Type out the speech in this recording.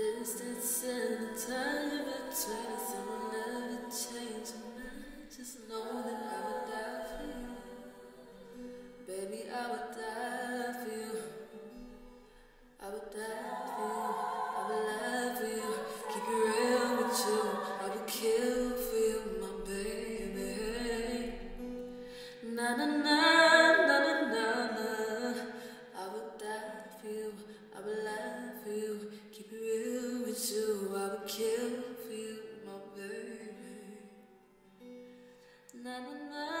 Distance and the time between us, it will never change. Just know that I would die for you. Baby, I would die for you. I would die for you. I would love for you. Keep it real with you. I would kill for you, my baby. Na na can feel my baby. Na na na.